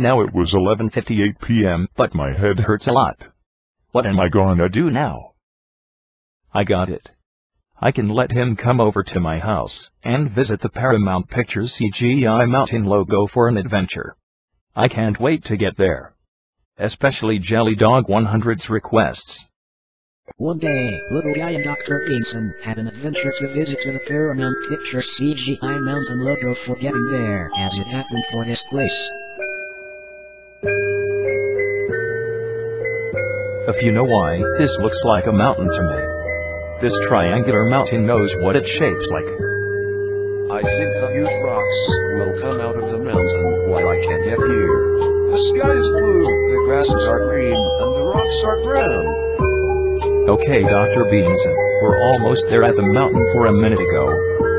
Now it was 11.58 p.m., but my head hurts a lot. What am I gonna do now? I got it. I can let him come over to my house and visit the Paramount Pictures CGI Mountain logo for an adventure. I can't wait to get there. Especially Jelly Dog 100's requests. One day, Little Guy and Dr. Beanson had an adventure to visit to the Paramount Pictures CGI Mountain logo for getting there, as it happened for this place. If you know why, this looks like a mountain to me. This triangular mountain knows what it shapes like. I think the huge rocks will come out of the mountain while I can get here. The sky is blue, the grasses are green, and the rocks are brown. Okay Dr. Beanson, we're almost there at the mountain for a minute ago.